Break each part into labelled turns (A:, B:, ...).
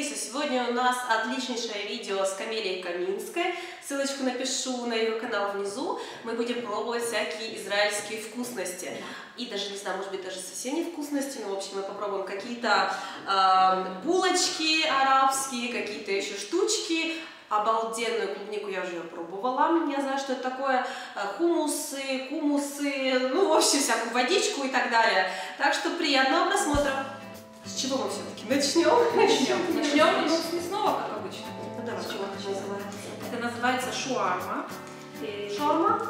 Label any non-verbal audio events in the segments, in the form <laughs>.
A: Лариса, сегодня у нас отличнейшее видео с Камелией Каминской. Ссылочку напишу на ее канал внизу. Мы будем пробовать всякие израильские вкусности. И даже, не знаю, может быть, даже совсем не вкусности, но, в общем, мы попробуем какие-то э, булочки арабские, какие-то еще штучки. Обалденную клубнику я уже пробовала, я знаю, что это такое, э, хумусы, кумусы, ну, в общем, всякую водичку и так далее. Так что приятного просмотра! С чего мы все-таки начнем?
B: Начнем. Начнем ну, с мясного, как обычно.
A: Ну, давай,
B: С чего
A: это называется?
B: Это называется шуарма. И-
A: Шаурма?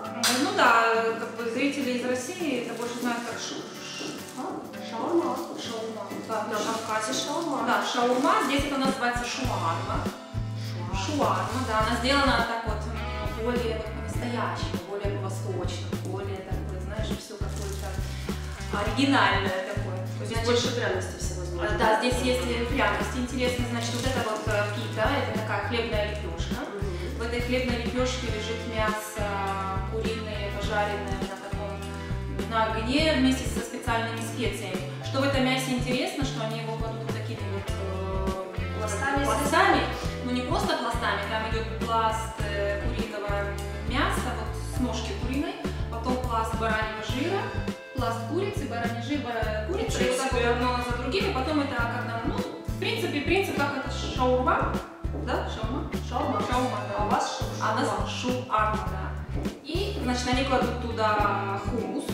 B: Ну да, как бы зрители из России это больше знают как шу.
A: Шаурма.
B: Шаурма. Да,
A: На Кавказе шаурма.
B: да, шаурма. Здесь это называется шуарма. Шуарма, да, она сделана так вот более вот по-настоящему, более по-восточному, более такое, знаешь, все какое-то оригинальное такое.
A: То есть
B: Значит,
A: больше пряности всевозможных.
B: Э, Да, здесь есть пряности интересные. Значит, вот это вот э, пита, это такая хлебная лепешка.
A: Мгм.
B: В этой хлебной лепешке лежит мясо куриное, пожаренное на таком на огне вместе со специальными специями. Что в этом мясе интересно, что они его кладут вот такими вот э,
A: Пластами,
B: пластами, ну не просто пластами, там идет пласт э, куриного мяса, вот с ножки куриной, потом пласт бараньего жира, пласт курицы, бараний жир, курица, и вот так вот одно за другим, и потом это как нам, ну, в принципе, принцип как это шаурма, да, шаурма?
A: Шаурма.
B: Шаурма, да.
A: А у вас шу-
B: А у нас
A: шаурма.
B: шуарма, да. И, значит, они кладут туда хумус,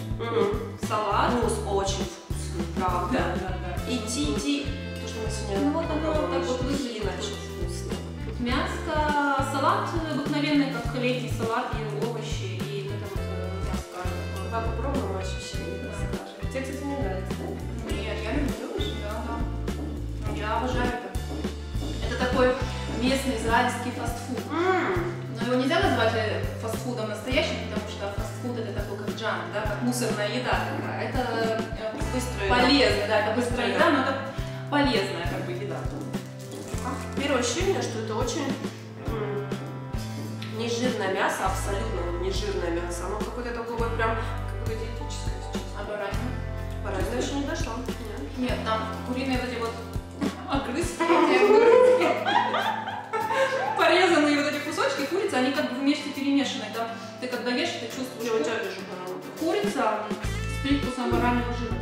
B: салат.
A: Вкус очень вкусный, правда.
B: да, да.
A: И ти-ти, то, что мы сегодня
B: Ну, вот оно
A: попробовали,
B: так вот выглядит.
A: очень вкусно.
B: Мяско, салат обыкновенный, как летний салат, и овощи, и вот это вот э, мяско.
A: Давай попробуем
B: местный израильский фастфуд.
A: М,
B: Но его нельзя назвать э, фастфудом настоящим, потому что фастфуд это такой как джанк, да, как мусорная еда такая. Это э,
A: Быстрая.
B: полезно, да, это быстрая еда, но это полезная как бы еда.
A: Первое ощущение, что это очень нежирное мясо, абсолютно нежирное мясо. Оно какое-то такое вот прям какое-то диетическое сейчас.
B: А баранина?
A: Баранина еще не дошла. Нет.
B: Нет, там куриные вот эти вот огрызки. <laughs> порезанные вот эти кусочки курицы, они как бы вместе перемешаны. Там ты когда ешь, ты
A: Я у
B: чувствуешь,
A: тебя вижу баранину.
B: курица с привкусом бараньего жира.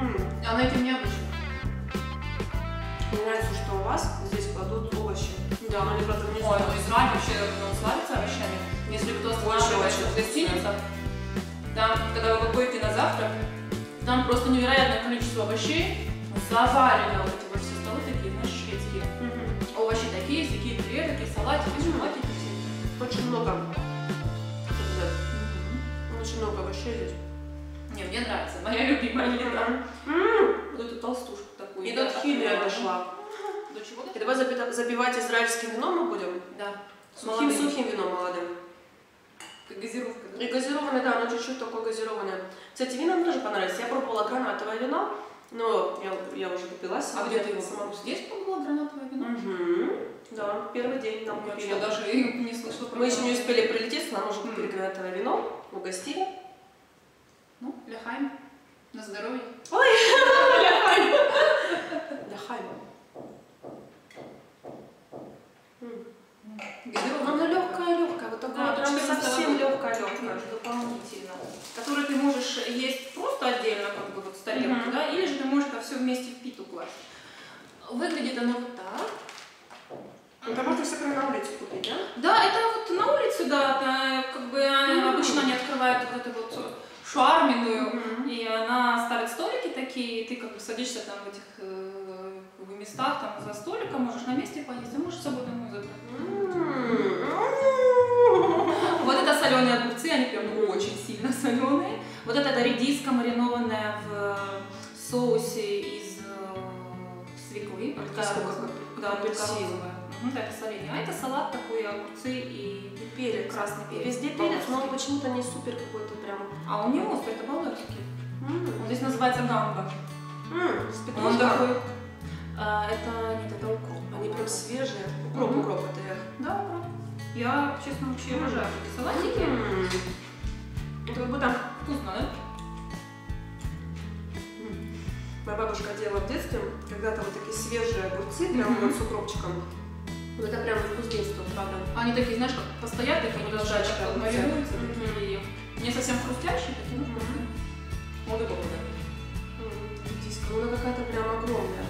A: М,
B: Она этим необычна.
A: Мне нравится, что у вас здесь кладут овощи. Да, но они правда не
B: Ой, ну Израиль вообще ну, славится овощами. Если кто останавливается в гостиницах, там, когда вы выходите на завтрак, там просто невероятное количество овощей, завалено вот эти вот все столы такие, знаешь. Всякие пюре, такие салатики, все.
A: Очень много. сказать, Очень много овощей здесь.
B: Не, мне нравится, моя любимая еда. Вот эту толстушку такую.
A: И
B: я так
A: химия
B: люблю.
A: дошла.
B: До чего
A: И давай забивать израильским вином мы будем.
B: Да.
A: Сухим сухим вином молодым.
B: Как газировка, да?
A: И газированное, да, оно чуть-чуть такое газированное. Кстати, вино мне тоже понравилось. Я пробовала гранатовое вино, но я, я уже допилась.
B: А где ты его? Здесь пробовала гранатовое вино?
A: Мгм. Да, первый день нам
B: Я
A: купили.
B: что, даже не слышала про
A: Мы еще не успели прилететь, нам уже купили гранатовое вино, угостили.
B: Ну, ляхайм. На здоровье.
A: Для хайма.
B: Газированное.
A: Оно легкое, легкое, вот такое
B: Да,
A: прям совсем
B: года.
A: легкое, легкое.
B: дополнительно, который ты можешь есть просто отдельно, как бы вот с тарелки,
A: Мгм.
B: да, или же ты можешь это все вместе в питу класть. Выглядит оно вот так.
A: Это можно все прямо на улице купить, да?
B: Да, это вот на улице, да, это как бы они
A: Мгм.
B: обычно они открывают вот эту вот шуарменную,
A: Мгм.
B: и она ставит столики такие, и ты как бы садишься там в этих э, местах, там за столиком, можешь на месте поесть, а можешь с собой домой забрать.
A: М.
B: Вот это соленые огурцы, они прям ну, очень сильно соленые. Вот это редиска маринованная в соусе из э, свеклы.
A: Редиска как-
B: да,
A: как
B: только
A: апельсин.
B: розовая. Мгм, да, это соленье. А это салат такой, огурцы и
A: перец.
B: красный перец.
A: Везде перец, но он почему-то не супер какой-то прям.
B: А он не острый, это болгарский.
A: М.
B: Он здесь называется гамба. Он такой... а, это нет, это укроп.
A: Они прям свежие. Укроп,
B: Мгм.
A: укроп, это я.
B: Да, укроп. Я, честно, вообще обожаю такие салатики.
A: Это как будто
B: Вкусно, да?
A: Моя бабушка делала в детстве, когда-то вот такие свежие огурцы, прям
B: Мгм.
A: вот с укропчиком. Ну, это прям вкуснейство, правда.
B: Они такие, знаешь, как постоят, такие немножко
A: ждачка.
B: как маринуются, такие не совсем хрустящие, такие, ну. Вот это вот.
A: Редиска, ну она какая-то прям огромная.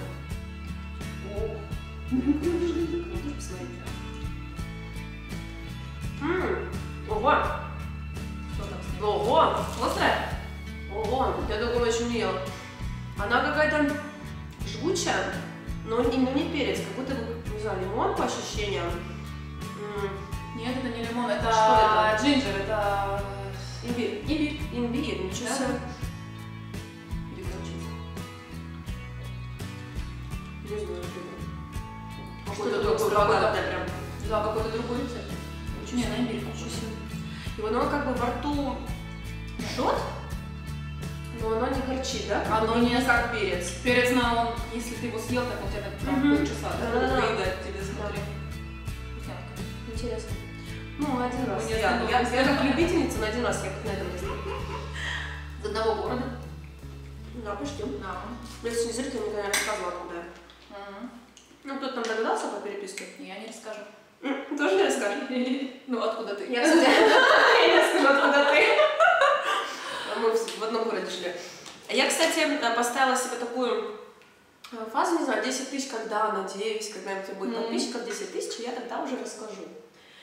A: Ого!
B: что там?
A: Ого!
B: Острая?
A: Ого! Я такого еще не ела. Она какая-то жгучая, но не, ну, не перец, как будто не знаю, лимон по ощущениям. М,
B: Нет, это не лимон, это,
A: Что это?
B: джинджер, это
A: Имбирь.
B: имбирь.
A: Имбирь, ничего
B: Да.
A: себе. Не,
B: на имбирь
A: себе. И вот оно как бы во рту жжет, но оно не горчит, да?
B: Оно
A: не как перец.
B: Перец на он, если ты его съел, так он тебя так прям полчаса да,
A: Да-да-да.
B: будет поедать тебе смотри.
A: Интересно. Ну, один раз.
B: не
A: Я, я,
B: ну,
A: я как любительница на один раз я как на этом месте.
B: Из одного города.
A: Да, почти.
B: Да.
A: Если не зритель, никогда не рассказывала, откуда я.
B: Мгм.
A: Ну, кто-то там догадался по переписке?
B: Я не расскажу.
A: Тоже не расскажешь? <laughs>
B: Ну, откуда ты?
A: Я, <laughs> не расскажу, откуда ты. А Мы в одном городе жили. Я, кстати, э, поставила себе такую э, фазу, не знаю, 10 тысяч, когда, надеюсь, когда-нибудь будет
B: Мгм.
A: подписчиков 10 тысяч, я тогда уже расскажу.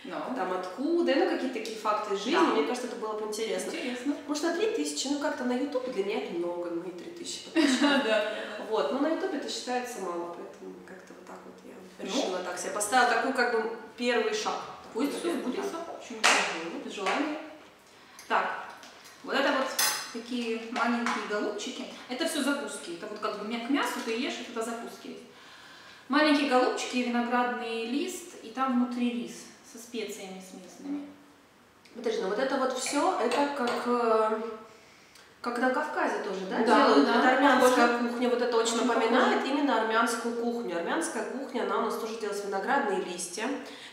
B: Ну,
A: Там откуда, ну какие-то такие факты из жизни,
B: Да.
A: мне кажется, это было бы интересно.
B: интересно.
A: Потому что 3 тысячи, ну как-то на Ютубе для меня это много, мои 3 тысячи. <laughs> Вот, но на Ютубе это считается мало, поэтому как-то вот так вот я
B: Ну.
A: решила так себе. Поставила такой как бы первый шаг.
B: Пусть
A: Такой,
B: все сбудется. Почему нет? Без желания. Так, вот это вот такие маленькие голубчики. Это все закуски. Это вот как бы к мясу ты ешь, это закуски. Маленькие голубчики, виноградный лист, и там внутри рис со специями смесными.
A: Подожди, ну вот это вот все, это как, э, как на Кавказе тоже, да,
B: Да,
A: делают?
B: да,
A: это армянская
B: похоже.
A: кухня, вот это очень
B: Очень
A: напоминает именно армянскую кухню. Армянская кухня, она у нас тоже делает виноградные листья.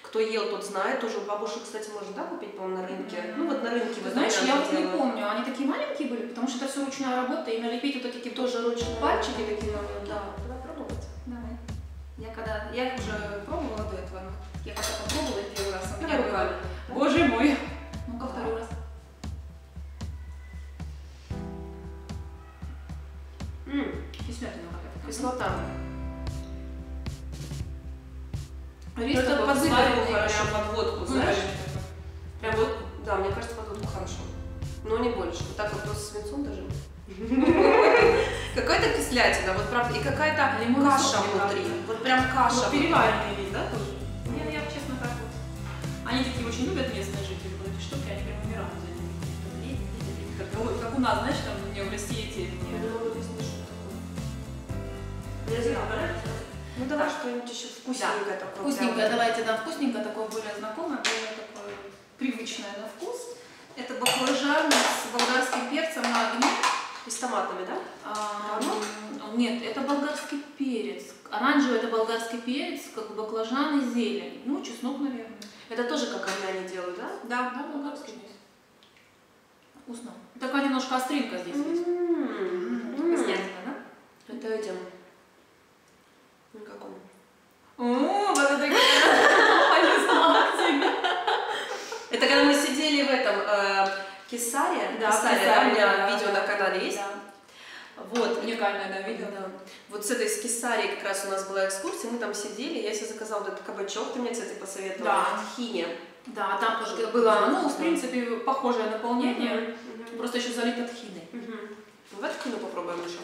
A: Кто ел, тот знает. Тоже у бабушек, кстати, можно, да, купить, по-моему, на рынке?
B: Мгм.
A: Ну вот на рынке
B: Ты
A: вот
B: знаешь, я вот не помню, они такие маленькие были, потому что это все ручная работа, и налепить вот такие тоже ручные пальчики такие надо.
A: Да, надо пробовать.
B: Давай. Я когда, я их уже пробовала до этого, но я когда
A: с томатами, да?
B: А, нет, это болгарский перец. Оранжевый это болгарский перец, как бы баклажан и зелень. Ну, чеснок, наверное.
A: Это тоже как армяне делают, да?
B: Да, да, болгарский здесь. Вкусно. Такая немножко остринка здесь есть.
A: М, м.
B: Вкуснятина, да?
A: Это этим. Ну как он?
B: О, вот это <laughs> тебе.
A: Это когда мы сидели в этом Кесаре.
B: Да,
A: Кесаре,
B: Кесаре,
A: да, у меня
B: да,
A: видео
B: да.
A: на канале есть.
B: Да.
A: Вот.
B: Уникальное, да, видео.
A: Да. Вот с этой с Кесарией как раз у нас была экскурсия, мы там сидели, я себе заказала вот этот кабачок, ты мне, кстати, посоветовала.
B: Да.
A: Тхине.
B: Да, там тоже
A: Тоже
B: было, ну,
A: вкусно.
B: в принципе, похожее наполнение,
A: Мгм.
B: просто еще залито тхиной.
A: Мгм. Давай тхину попробуем еще.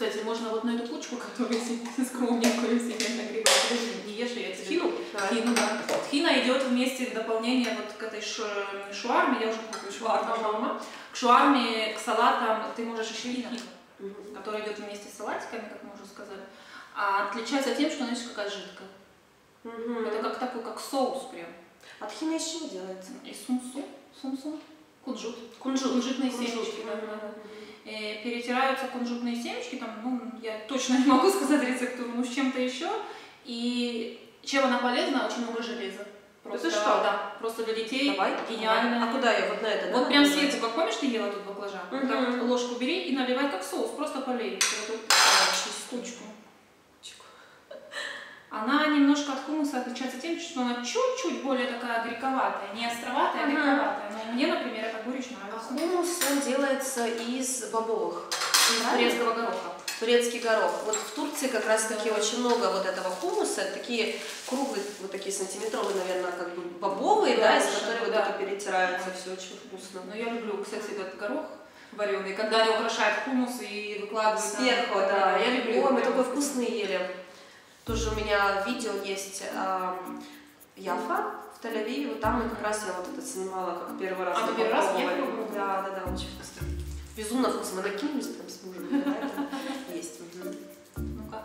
B: Кстати, можно вот на эту кучку, которую с <laughs> скромненькую себе нагревать. Подожди, не ешь, я тебе...
A: Тхину?
B: Тхину, да. Тхина идет вместе в дополнение вот к этой ш- шуарме, я уже путаю, шуарма, шаурма. К шуарме, к салатам ты можешь еще тхину,
A: Мгм.
B: которая идет вместе с салатиками, как мы уже сказали. А отличается тем, что она еще какая жидкая. Это как такой, как соус прям.
A: А тхина из чего делается?
B: И сумсу, сумсу, кунжут.
A: Кунжут.
B: Кунжутные
A: Кунжут.
B: семечки, да,
A: Мгм.
B: да, да. Э, перетираются кунжутные семечки, там, ну, я точно не могу <laughs> сказать рецептуру, ну, с чем-то еще. И чем она полезна? Очень много железа. Просто,
A: что?
B: Да, просто для детей
A: Давай.
B: гениально.
A: А куда я? Вот на это, да?
B: Вот прям
A: наклеивать?
B: сверху, как помнишь, ты ела тут баклажан?
A: Мгм.
B: Так, ложку бери и наливай как соус, просто полей. Вот тут штучку. Она немножко от хумуса отличается тем, что она чуть-чуть более такая горьковатая, не островатая, а
A: Мгм.
B: горьковатая. Но мне, например, эта горечь
A: А
B: нравится.
A: хумус, он делается из бобовых.
B: Из
A: Правильно?
B: турецкого гороха.
A: Турецкий горох. Вот в Турции как раз таки
B: Да.
A: очень много вот этого хумуса, такие круглые, вот такие сантиметровые, наверное, как бы бобовые, да, из
B: Горошек,
A: которых вот
B: да.
A: это перетирается, все очень вкусно.
B: Но я люблю, кстати, этот горох вареный, когда они украшают хумус и выкладывают на-
A: Сверху, да.
B: Я люблю.
A: Ой, мы такой вкусный ели. Тоже у меня видео есть ам, Яфа в Тель-Авиве, вот там мы как раз я вот это снимала, как первый раз.
B: А, ты первый раз попробовала?
A: Да, да, да, очень вкусно. Безумно вкусно. Мы накинулись прям с мужем. да, Есть.
B: Ну-ка.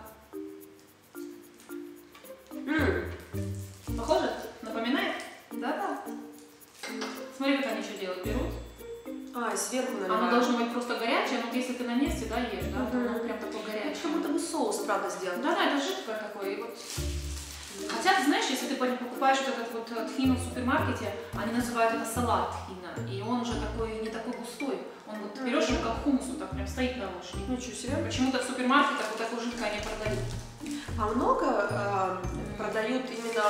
B: Похоже? Напоминает? Да-да. Смотри, как они что делают. Берут.
A: А, сверху
B: Оно
A: наливают.
B: должно быть просто горячее, но вот если ты на месте, да, ешь, да, то
A: Мгм.
B: оно прям такое
A: Это
B: горячее.
A: как будто бы соус, правда, сделан.
B: Да, да, это жидкое такое. И вот... Хотя, ты знаешь, если ты покупаешь вот этот вот э, тхину в супермаркете, они называют это салат тхина, и он уже такой, не такой густой. Он вот берешь его как хумус, вот так прям стоит на ложке.
A: Ничего себе.
B: Почему-то в супермаркетах вот такое жидкое не продают.
A: А много э, продают именно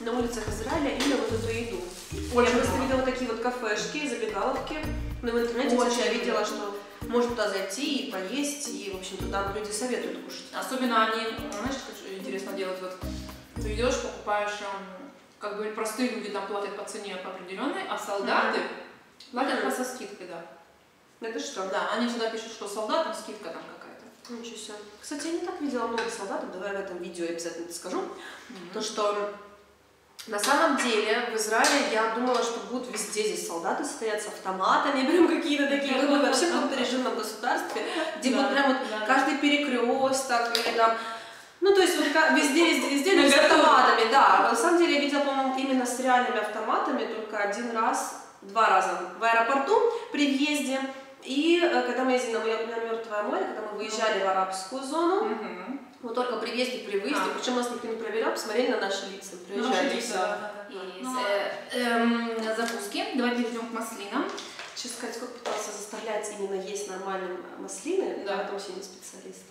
A: на улицах Израиля именно вот эту еду? я просто
B: много.
A: видела такие вот кафешки, забегаловки. Ну, в интернете
B: Очень
A: кстати, я видела, что можно туда зайти и поесть, и, в общем-то, там люди советуют кушать.
B: Особенно они, знаешь, как интересно делать, вот ты идешь, покупаешь, эм, как бы простые люди там платят по цене по определенной, а солдаты платят
A: Мгм.
B: по со скидкой, да.
A: Это что?
B: Да, они всегда пишут, что солдатам скидка там какая-то.
A: Ничего себе. Кстати, я не так видела много солдатов, давай в этом видео я обязательно это скажу. То,
B: То,
A: что на самом деле в Израиле я думала, что будут везде здесь солдаты стоять с автоматами, <laughs> прям какие-то такие, как бы вообще в каком-то режимном государстве, где вот прям вот каждый перекресток или там ну, то есть вот везде, везде, везде люди с автоматами, да. На самом деле я видела, по-моему, именно с реальными автоматами только один раз, два раза в аэропорту при въезде. И э, когда мы ездили на, Мертвое море, когда мы выезжали в арабскую зону, вот только при въезде, при выезде,
B: А.
A: причем нас никто не проверял, посмотрели на наши лица, приезжали и все.
B: Из
A: Ну,
B: э, эм, закуски. Давай перейдем к маслинам.
A: Честно сказать, сколько пытался заставлять именно есть нормальные маслины,
B: Да.
A: я в этом сильный специалист.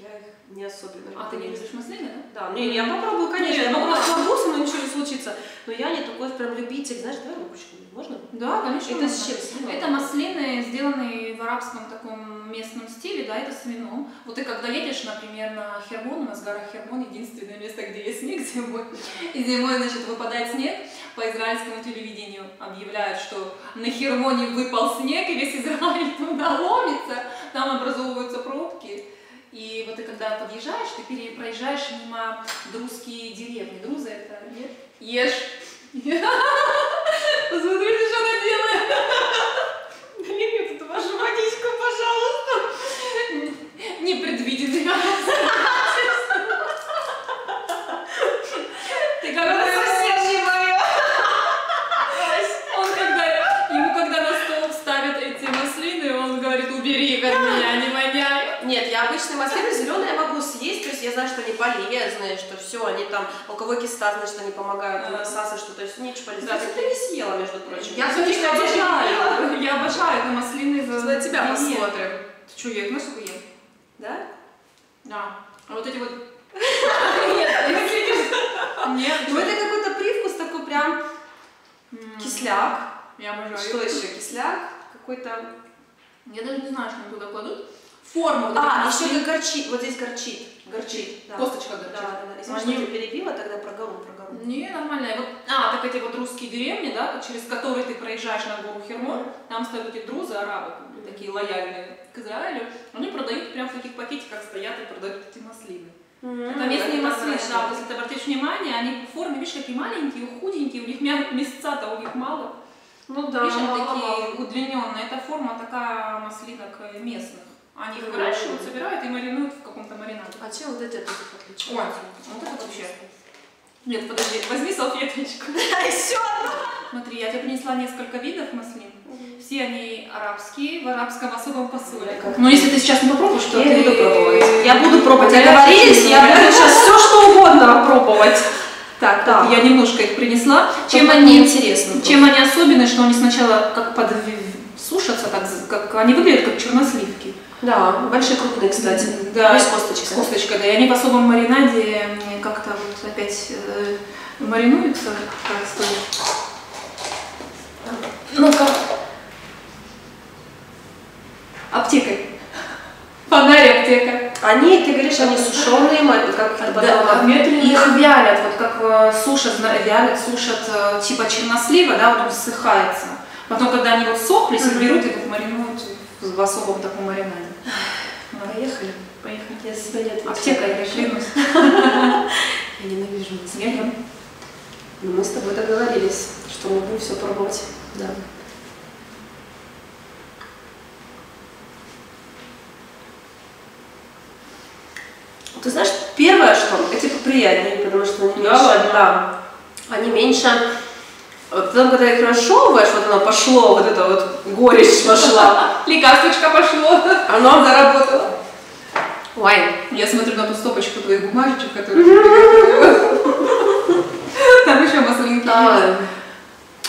A: Я их не особенно
B: А ты не
A: люблю.
B: любишь маслины, да?
A: Да, не, я попробую, конечно, я
B: ну
A: попробую вкус, но ничего не случится. Но я не такой прям любитель, знаешь, давай ручку, можно?
B: Да, конечно.
A: Это с чем?
B: Это маслины, сделанные в арабском таком местном стиле, да, это с вином. Вот ты когда едешь, например, на Хермон, у нас гора Хермон единственное место, где есть снег <laughs> зимой, и зимой, значит, выпадает снег, по израильскому телевидению объявляют, что на Хермоне выпал снег, и весь Израиль <laughs> туда ломится, там образовываются пробки. И вот ты когда подъезжаешь, ты проезжаешь мимо друзские деревни. Друзы это нет? Ешь. <laughs> Посмотрите, что она делает.
A: Нет, это ваша водичка, пожалуйста.
B: Непредвиденный Ты когда
A: Соседи мои.
B: он когда ему когда на стол ставят эти маслины, он говорит, убери их от меня, не воняй.
A: Нет, я обычные маслины зеленые могу съесть, то есть я знаю, что они полезные, что все, они там, у кого киста, значит, они помогают
B: Ага.
A: насасывать, что то есть ничего
B: Да,
A: полезного. Я
B: ты-
A: это не съела, между прочим.
B: Я,
A: всё
B: конечно,
A: не съела.
B: обожаю. Я обожаю это маслины. за-
A: На тебя
B: Нет.
A: посмотрим.
B: Ты что, я их на суку ем?
A: Да?
B: Да. А вот эти вот... Нет.
A: Ну это какой-то привкус такой прям кисляк.
B: Я обожаю.
A: Что еще? Кисляк? Какой-то...
B: Я даже не знаю, что они туда кладут. Форма вот
A: А,
B: эта
A: еще и горчит. Вот здесь горчит. Горчит. Да.
B: Косточка
A: Да,
B: горчит.
A: да, да. Если
B: Они-
A: что, перебила, тогда про гору, про гору.
B: Не, нормально. Вот, а, так эти вот русские деревни, да, через которые ты проезжаешь на гору Хермон, там стоят эти друзы, арабы, такие лояльные к Израилю, они продают прям в таких пакетиках стоят и продают эти маслины. Это местные маслины, да, вот если ты обратишь внимание, они по форме, видишь, какие маленькие, худенькие, у них мя- мясца-то у них мало.
A: Ну да,
B: видишь, они такие удлиненные. Эта форма такая маслинок местных. Они их выращивают, собирают и маринуют в каком-то маринаде.
A: А чем вот эти от этих отличаются?
B: Ой, вот это вообще. Нет, подожди, возьми салфеточку. <laughs>
A: Еще
B: Смотри, я тебе принесла несколько видов маслин. Все они арабские, в арабском особом посоле. Но если ты сейчас не попробуешь, то
A: Я буду пробовать. Я буду пробовать.
B: Я
A: Договорились, я буду сейчас все что угодно пробовать.
B: Так,
A: Да.
B: я немножко их принесла. Чем они,
A: мне интересно
B: чем они особенные, что они сначала как под сушатся, так, как они выглядят как черносливки.
A: Да, большие крупные, кстати.
B: Да,
A: и с
B: с
A: косточкой.
B: косточкой, да. И они в особом маринаде как-то вот опять э, маринуются. Ну-ка. Аптекой. Фонарь аптека.
A: Они, ты говоришь, они сушеные, как
B: Да, их вялят, вот как э, сушат, вялят, сушат э, типа чернослива, да, вот он ссыхается. Потом, когда они вот сохлись,
A: Мгм.
B: берут и вот маринуют в особом таком маринаде. Да.
A: Поехали.
B: Поехали.
A: Я себя не отвечаю.
B: Аптека, я клянусь.
A: Я ненавижу нас.
B: Я ем.
A: Но мы с тобой договорились, что мы будем все пробовать. Да. Ты знаешь, первое, что эти поприятнее, потому что они
B: Да
A: меньше,
B: ладно?
A: да, они меньше. Вот Потом, когда их разжевываешь, вот оно пошло, вот это вот горечь пошла,
B: Лекарствочка пошло.
A: оно заработало. Ой,
B: Я смотрю на ту стопочку твоих бумажечек, которые. Там еще маслинки
A: а,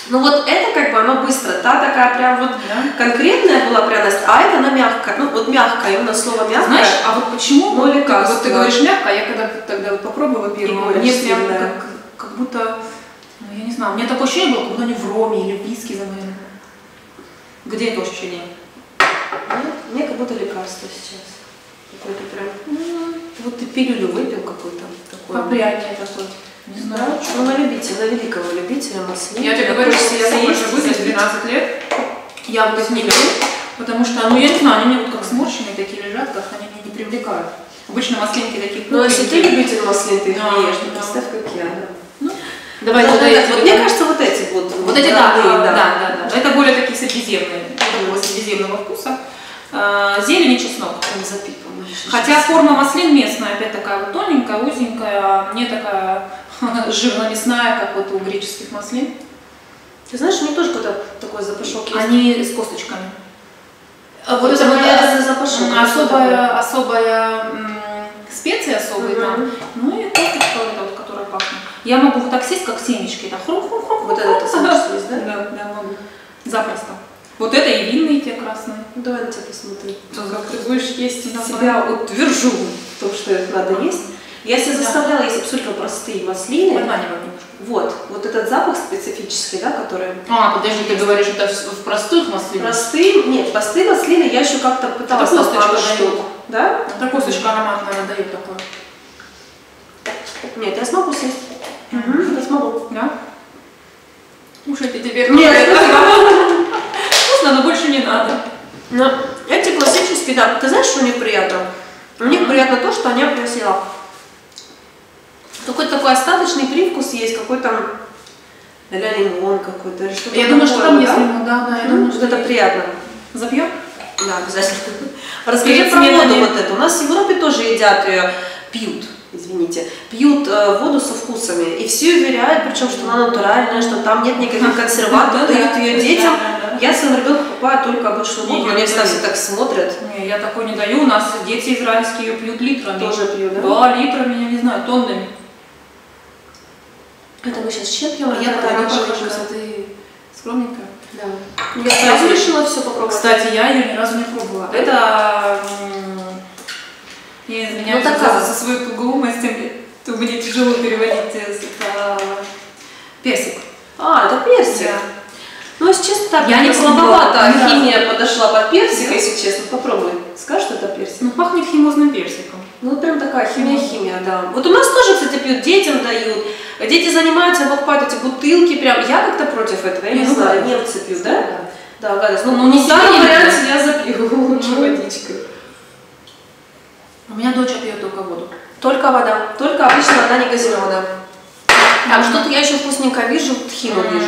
A: ну вот это как бы оно быстро, та такая прям вот
B: Да.
A: конкретная была пряность, а это она мягкая, ну вот мягкая, именно слово мягкая.
B: Знаешь, а вот почему,
A: Ну, лекарство.
B: вот ты говоришь мягко, а я когда тогда вот попробовала первую, мне прям как, как будто, я не знаю, у меня такое ощущение было, как будто они в роме или в виске замарены. Где это ощущение?
A: Мне, мне как будто лекарство сейчас. Какое-то прям. Вот ты пилюлю выпил какую-то такую.
B: Поприятнее такое. Не
A: Да,
B: знаю.
A: ну на любителя, великого любителя маслин.
B: Я тебе говорю, что я уже выпить 12 лет. Я вот их не беру, потому что, ну я не знаю, они мне вот как сморщенные такие лежат, как они меня не привлекают. Обычно маслинки такие
A: Ну, если ты любитель маслин, ты их
B: Да,
A: ешь, ну,
B: да.
A: представь, как я. да.
B: Ну, Давай
A: вот,
B: тогда
A: это-
B: я
A: вот мне кажется, вот эти вот.
B: Вот эти, да,
A: родные,
B: да, да, да, Это более такие средиземные, такого средиземного вкуса. А, Зелень и чеснок.
A: Там запипано.
B: Хотя форма маслин местная, опять такая вот тоненькая, узенькая, не такая <laughs> жирно-мясная, как вот у греческих маслин.
A: Ты знаешь, у меня тоже какой-то такой запашок есть.
B: Они с косточками.
A: А вот это
B: вот
A: вот это запашок.
B: особая, особая специя особые
A: такое?
B: там. Ну и косточка вот эта вот, которая пахнет. Я могу вот так сесть, как семечки, так хрум-хрум-хрум.
A: Вот это ты сможешь съесть, да?
B: Да, да, могу. Запросто. Вот это и винные те красные.
A: Ну, Давай на тебя посмотрю.
B: Как ты будешь есть
A: себя утвержу в том, что их надо есть. Я себя
B: Да.
A: заставляла есть абсолютно простые маслины.
B: Немножко.
A: Вот, вот этот запах специфический, да, который
B: А, подожди, ты говоришь, это в простых маслинах?
A: простые, нет, простые маслины я еще как-то пыталась
B: Это косточка дает.
A: Да?
B: Это косточка аромат, наверное, дает такой.
A: Нет, я смогу съесть. Смогу.
B: Да? Кушайте теперь.
A: Нет,
B: Вкусно, но больше не надо.
A: Но эти классические, да, ты знаешь, что у них приятно? У них приятно то, что они просила. Какой-то такой остаточный привкус есть, какой-то а лимон какой-то
B: Я думаю, что там есть лимон, да, да, я думаю, что
A: это приятно.
B: Запьем?
A: Да, обязательно. Расскажи про воду вот эту. У нас в Европе тоже едят ее, пьют, извините, пьют э, воду со вкусами. И все уверяют, причем, что она натуральная, что там нет никаких <laughs> консервантов, дают ее детям. Я своему ребенку покупаю только обычную воду,
B: я
A: они
B: не
A: всегда все так смотрят.
B: Не, я такой не даю. У нас дети израильские ее пьют литрами.
A: Тоже пьют, да?
B: Да, литрами, я не знаю, тоннами.
A: Это мы сейчас чем пьем?
B: Я пока не скромненькая.
A: Да. Я сразу решила все попробовать.
B: Кстати, я ее ни разу не пробовала. Это... м, Я извиняюсь
A: Ну, такая.
B: за, за свою тугоумость, то мне тяжело переводить с- это персик.
A: А, это персик. Ну, если честно, так,
B: Я не
A: слабовато. Химия подошла под персик,
B: Да.
A: если честно. Попробуй. Скажешь, что это персик?
B: Ну, пахнет химозным персиком.
A: Ну, вот прям такая химия-химия, да. Вот у нас тоже, кстати, пьют, детям дают. Дети занимаются, покупают эти бутылки прям. Я как-то против этого, я не
B: Не, ну,
A: знаю, немцы пьют, да? Да, гадость. Ну,
B: Ну,
A: ну,
B: не
A: в данном варианте я запью <laughs> лучше
B: Ну.
A: водичкой.
B: У меня дочь пьет только воду.
A: Только вода, только обычно вода не газированная. Так, что-то я еще вкусненько вижу, тхину вижу.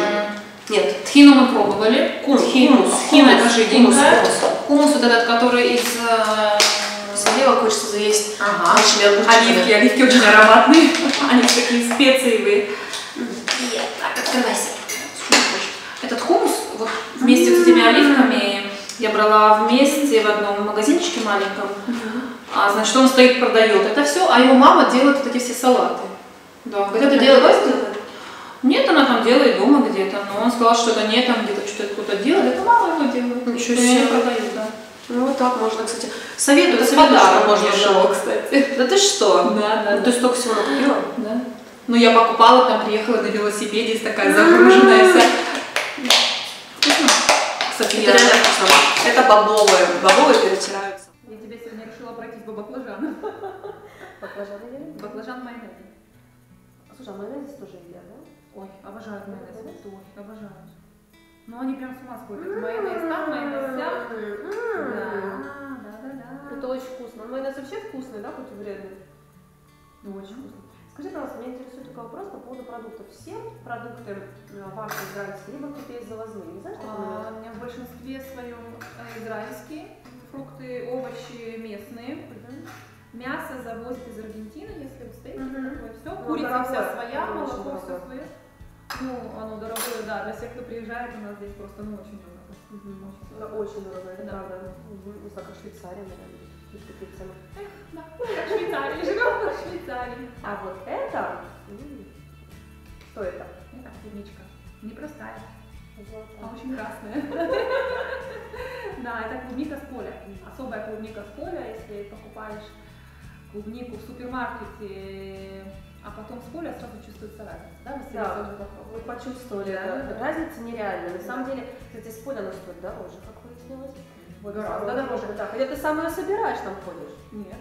A: Нет,
B: Тхину мы пробовали.
A: Кум-
B: Тхина
A: хумус,
B: это жиденькая.
A: хумус,
B: Хумус вот этот, который из... э,
A: слева хочется заесть
B: Ага.
A: огурчиками.
B: Оливки. Оливки очень ароматные. <laughs> Они такие специевые. Так, открывайся. Этот хумус, вот вместе с этими оливками я брала вместе в одном магазинчике маленьком. А, значит, он стоит, продает это все, а его мама делает вот эти все салаты. Да,
A: Вот это делает?
B: Нет, она там делает дома где-то, но он сказал, что это не там где-то что-то кто-то делает, это мама его делает.
A: Ничего
B: что я не
A: себе.
B: продаю, да.
C: Ну, вот так можно, кстати. Советую,
B: Это
C: советую,
B: подарок
C: можно шоу.
B: кстати.
C: Да ты что?
B: Да, да,
C: Ты столько всего накупила?
B: Да. Ну, я покупала, там приехала на велосипеде, такая загруженная вся. Кстати,
C: Это реально вкусно. Это бобовые. Бобовые перетираются.
B: Я по баклажану.
A: Баклажаны ели?
B: Баклажан в майонезе.
A: Слушай, а майонез тоже едят, да?
B: Ой, обожаю майонез. Ой, обожаю. Ну, они прям с ума сходят. Майонез там, майонез сям. Да, да, да, да.
A: Это очень вкусно. Майонез вообще вкусный, да, хоть и вредный?
B: Ну, очень вкусно.
A: Скажи, пожалуйста, меня интересует такой вопрос по поводу продуктов. Все продукты ваши израильские, либо какие-то есть завозные? Не знаешь, такой
B: А? У меня в большинстве своем э, израильские фрукты, овощи местные. Мясо завозят из Аргентины, если вот стейки такое. Все,
A: Ну,
B: курица вся своя, молоко все свое. Ну, оно дорогое, да, для всех, кто приезжает, у нас здесь просто, ну, очень дорого.
A: Мгм.
B: Очень дорого.
A: очень дорого, это
B: Да.
A: правда. Не знаю, как Швейцария, наверное. Есть такие цены.
B: Да, как Швейцария, живем как Швейцарии.
A: А вот это... Что это?
B: Это клубничка. Непростая, а
A: Золотая.
B: очень красная. Да, это клубника с поля. Особая клубника с поля, если покупаешь клубнику в супермаркете, а потом с поля сразу чувствуется разница. Да, вы
A: Да. Вы почувствовали,
B: Да,
A: разница нереальная. На самом деле, кстати, с поля она стоит дороже, как выяснилось. Вот,
B: Гораздо дороже.
A: Да, хотя ты сам ее собираешь, там ходишь.
B: Нет.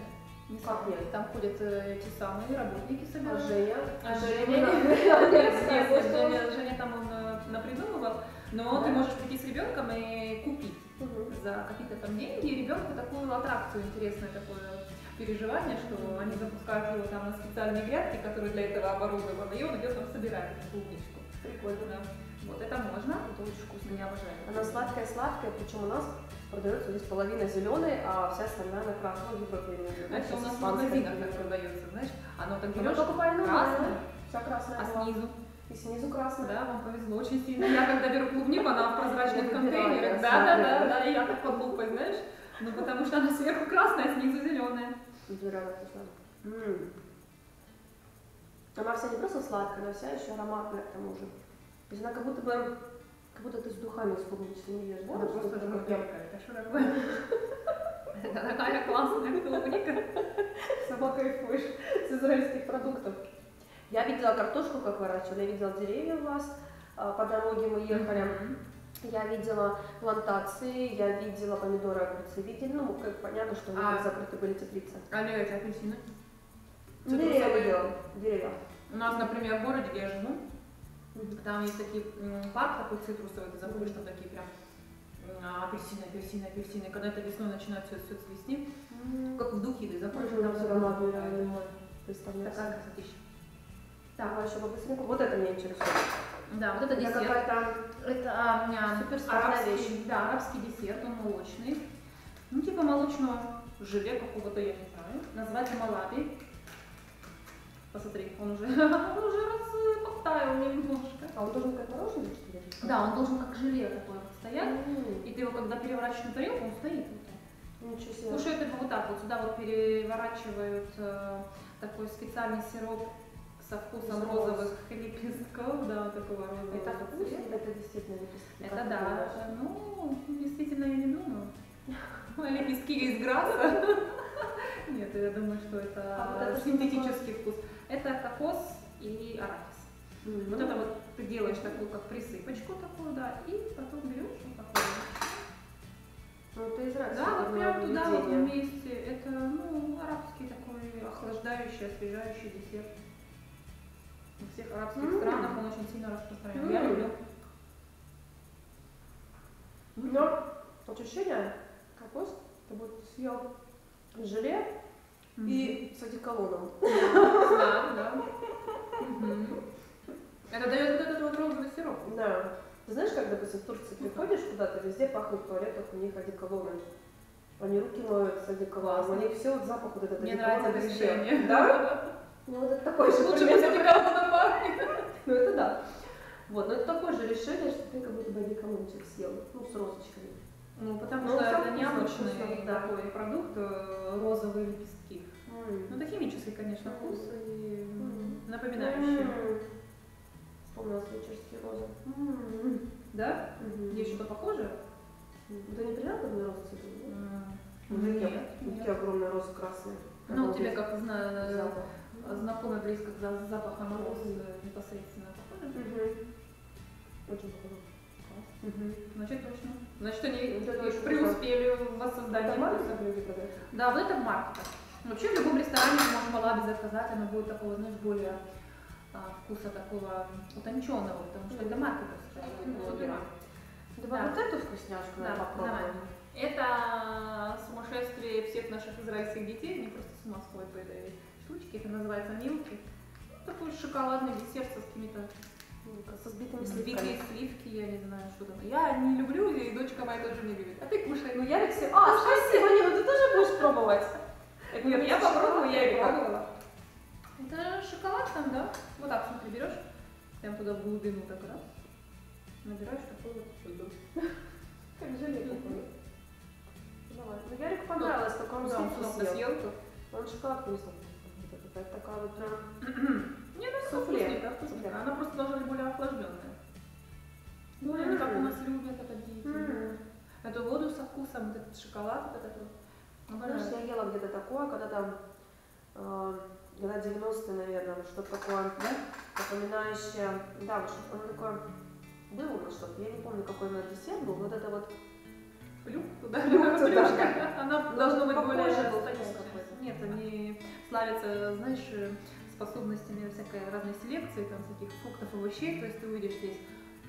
B: Не
A: Как
B: сам.
A: нет?
B: Там ходят э, эти самые работники
A: А
B: собирают.
A: Женя?
B: А
A: Женя? Нет, <laughs>
B: Женя, Женя там он э, напридумывал, но
A: Да.
B: ты можешь прийти с ребенком и купить
A: Мгм.
B: за какие-то там деньги, и ребенку такую аттракцию интересное такое переживание, что они запускают его там на специальные грядки, которые для этого оборудованы, и он идет там собирает эту клубничку.
A: Прикольно.
B: Да. Вот это можно.
A: Это очень вкусно.
B: Я обожаю.
A: Она сладкая-сладкая, причем у нас продается здесь половина зеленой, а вся остальная на красном. Ну, Европе.
B: Значит, у нас в магазинах так продается, знаешь, оно так берешь, красное.
A: Вся красная
B: а
A: была.
B: снизу
A: И снизу красная.
B: Да, вам повезло очень сильно. Я когда беру клубнику, она в прозрачных контейнерах. Да, да, да, да, и я так под лупой, знаешь. Ну, потому что она сверху красная, а снизу зеленая.
A: Реально вкусно. Она вся не просто сладкая, она вся еще ароматная к тому же. То есть она как будто бы, как будто ты с духами с клубничными ешь, да?
B: Она просто яркое. Это что такое? Это такая классная клубника.
A: Сама кайфуешь с израильских продуктов. Я видела картошку, как выращивали, я видела деревья у вас, а, по дороге мы ехали.
B: Мгм.
A: Я видела плантации, я видела помидоры, огурцы, видели, ну, как понятно, что
B: А.
A: закрыты были теплицы.
B: А эти апельсины?
A: Ну, Деревья
B: Цитрусовые.
A: видела, деревья.
B: У нас, например, в городе, где я живу,
A: Мгм.
B: там есть такие парк такой цитрусовый, ты заходишь, там такие прям апельсины, апельсины, апельсины. Когда это весной начинает все, все цвести, как в духе ты заходишь,
A: Мгм,
B: там все равно.
A: Представляешь?
B: Такая красотища.
A: Давай еще побыстрее. Вот это меня интересует.
B: Да, вот это
A: Это
B: десерт.
A: какая-то
B: Это а,
A: Супер
B: арабский,
A: вещь.
B: да, арабский десерт, он молочный. Ну, типа молочного желе какого-то, я не знаю. Называется малаби. Посмотри, он уже, <laughs> он уже подтаял немножко.
A: А он должен как мороженое, что ли?
B: Да, он должен как желе такое вот стоять.
A: М,
B: И ты его, когда переворачиваешь на тарелку, он стоит вот так.
A: Ничего себе.
B: Кушают его вот так вот. Сюда вот переворачивают э, такой специальный сироп со вкусом
A: Из роз.
B: розовых лепестков, да, вот такого розового
A: Это вкусно,
B: цвета.
A: это действительно лепестки.
B: Это да. Ну, действительно, я не думаю. Лепестки из грасса. Нет, я думаю, что
A: А
B: это
A: что
B: синтетический вкус. Это кокос и арахис.
A: М,
B: Вот это вот ты делаешь такую, как присыпочку такую, да, и потом берешь вот такую.
A: Ну, это израильское
B: Да, вот прям туда вот вместе. Это, ну, арабский такой охлаждающий, освежающий десерт. Во всех арабских
A: М.
B: странах он очень сильно распространен. Я
A: М.
B: люблю.
A: Но ощущение, кокос, как будто съел желе и с одеколоном.
B: Да, да. Это дает вот этот вот розовый сироп.
A: Да. Ты знаешь, как, допустим, в Турции приходишь куда-то, везде пахнет в туалетах, у них одеколоны. Они руки моют с одеколоном, у них все вот запах вот этот
B: Мне нравится это решение.
A: Да? Ну вот это такой же
B: Лучше бы одеколоном пахнет. <laughs>
A: Ну это да. Вот, но это такое же решение, что ты как будто бы одеколончик съел, ну с розочками.
B: Ну, потому
A: Ну,
B: что это необычный
A: да.
B: такой продукт, э, розовые лепестки. Ну, это химический, конечно, вкус и напоминающий.
A: М. Вспомнила свои чешские розы.
B: Да? Есть что-то похожее?
A: Ты не принял когда роз цветов?
B: М,
A: Вот такие,
B: Нет,
A: вот
B: нет.
A: такие огромные розы красные.
B: Ну, у тебя, как знаю,
A: Запах.
B: знакомый близко к за- запахам роз э, непосредственно.
A: Очень похоже. Мгм.
B: Значит, точно. Значит, они
A: очень
B: преуспели в воссоздании
A: Это
B: вкуса.
A: люди продают?
B: Да, в этом маркетах. Вообще в любом ресторане ты можешь малаби заказать, оно будет такого, знаешь, более а, вкуса такого утонченного, потому что это маркетовская блогера.
A: Давай
B: Да.
A: вот эту вкусняшку
B: Да,
A: попробуем.
B: Это сумасшествие всех наших израильских детей, они просто с ума сходят по этой штучке, это называется милки. Такой шоколадный десерт со какими-то
A: Ну-ка, Со сбитыми
B: сбитые
A: сливками.
B: сливки, я не знаю, что там. Я не люблю, и дочка моя тоже не любит. А ты кушай.
A: Ну, Ярик себе... А, спасибо, Нина, ты тоже будешь пробовать? Это
B: Нет, я
A: шоколад
B: попробовала, я и пробовала. Это шоколад там, да? Вот так, смотри, берешь, прям туда в глубину так раз, набираешь такой вот чудо. <laughs>
A: Как желе какое. Давай. Ну, Ярику понравилось, как он сливки
B: много
A: съел. Он съел. Вот это такая вот прям... <clears throat>
B: Не, ну
A: Суфле.
B: вкусненько, вкусненько. Она просто должна быть более охлажденная. Ну, они как у нас любят.
A: М.
B: Эту воду со вкусом, вот этот шоколад, вот этот вот.
A: Знаешь, я ела где-то такое, когда там... э, Года 90-е, наверное, что-то такое
B: Да?
A: напоминающее... Да, вот что-то оно такое... Было у нас что-то, я не помню, какой именно десерт был, вот это вот...
B: Плюк туда,
A: Плюк туда,
B: плюшка. Она должна быть более
A: какой-то.
B: Нет, они славятся, знаешь, способностями всякой разной селекции, там всяких фруктов, овощей. То есть ты увидишь здесь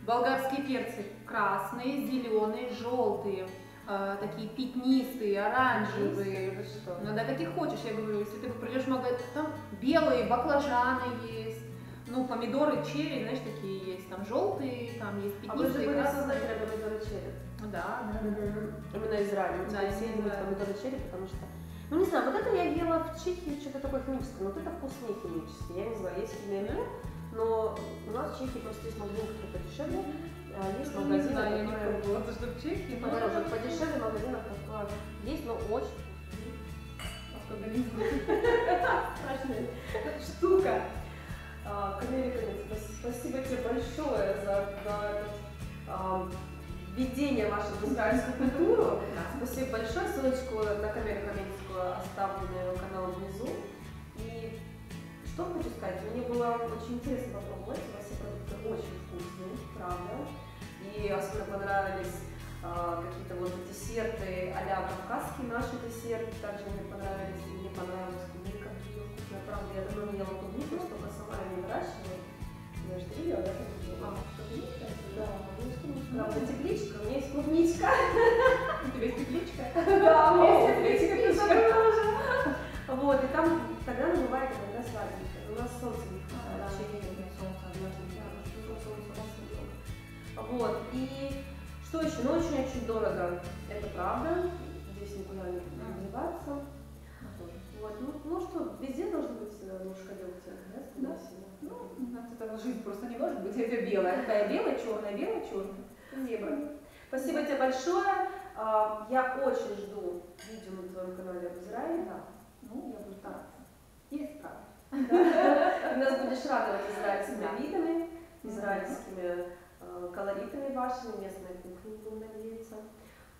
B: болгарские перцы красные, зеленые, желтые, э, такие пятнистые, оранжевые. Ну да, каких хочешь, я говорю, если ты придешь в магазин, там белые баклажаны есть, ну, помидоры, черри, знаешь, такие есть, там желтые, там есть
A: А вы же
B: пятнистые,
A: были
B: красные.
A: создателем помидора черри.
B: Да, да.
A: Именно Израиль.
B: Да,
A: Да, все
B: именно
A: помидоры черри, потому что... Ну не знаю, вот это я ела в Чехии что-то такое химическое, но вот это вкуснее химически. Я не знаю, есть химия но у нас в Чехии просто есть магазин, который подешевле, а есть
B: Не
A: магазины,
B: знаю, я не
A: которые
B: пробовала, потому что в Чехии,
A: подороже, подешевле магазинов такое есть, но очень
B: Алкоголизм.
A: страшная штука. А, Камиль спасибо тебе большое за, за это, а, введение в вашу израильскую культуру. Спасибо большое. Ссылочку на камеру Каменскую оставлю на его канал внизу. И что хочу сказать, мне было очень интересно попробовать. У вас все продукты очень вкусные, правда. И особенно понравились а, какие-то вот десерты а-ля кавказские наши десерты. Также мне понравились, мне понравилась клубника. Вкусная, правда. Я давно не ела клубнику, столько сама не выращиваю. Я же видела, да, как это
B: А, клубничка?
A: Да. Правда, тепличка, у меня есть клубничка.
B: У тебя есть тепличка? <laughs>
A: Да, у меня есть
B: тепличка
A: тоже. Вот, и там тогда бывает иногда сладенькое. У нас солнце не хватает. Нас много. Вот, и что еще? Ну, очень-очень дорого. Это правда. Здесь никуда не деваться. Вот, ну, ну что, везде должно быть э, ложка дегтя, да,
B: Да. Ну, это жизнь просто не может быть. Это белая. Такая белая, черная, белая, черная.
A: Спасибо. Спасибо тебе большое. А, Я очень жду видео на твоем канале в Израиле.
B: Да. Ну, я буду стараться. Есть правда.
A: Ты нас будешь радовать израильскими
B: Да.
A: видами, израильскими э, колоритами вашими, местной кухней, будем надеяться.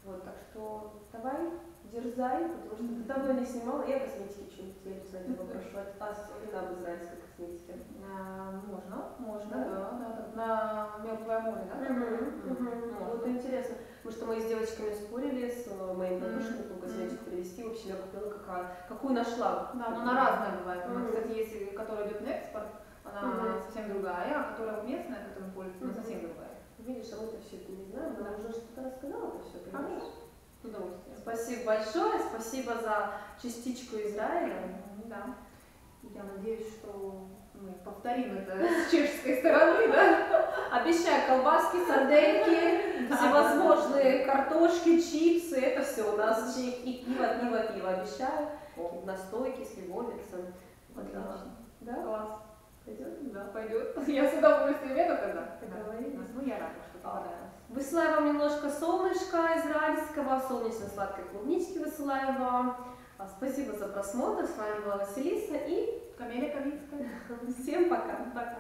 A: Вот, так что давай, дерзай, потому что ты давно не снимала. Я косметики что-нибудь я не знаю, попрошу. А особенно об израильской косметике.
B: А, Можно, можно,
A: Да?
B: да, да, да. На Мертвое море, да?
A: Мгм. Вот интересно, потому что мы с девочками спорили, с э, моим подружкой, какую косметику привезти. В общем, я купила какая, какую нашла.
B: Да, но она разная бывает. У нас,
A: Мгм.
B: кстати, есть, которая идет на экспорт, она совсем другая, а которая местная, которой мы пользуемся, она совсем другая.
A: Видишь, а мы-то все это не знаем, она уже что-то рассказала, это все, понимаешь?
B: С удовольствием.
A: Спасибо большое, спасибо за частичку Израиля.
B: Да. Я надеюсь, что мы повторим это <laughs> с чешской стороны, да?
A: Обещаю, колбаски, сардельки, всевозможные картошки, чипсы, это все у нас и пиво, пиво, пиво, обещаю. Настойки с ливовицем.
B: Отлично.
A: Да?
B: Класс.
A: Пойдет?
B: Да, пойдет. <laughs> Я с удовольствием еду тогда.
A: Договорились.
B: Ну, я рада, что понравилось.
A: Высылаю вам немножко солнышка израильского, солнечно-сладкой клубнички высылаю вам. А, Спасибо за просмотр. С вами была Василиса и
B: Камеля Кавицкая.
A: всем пока.
B: Пока.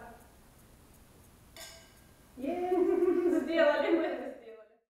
A: Сделали мы.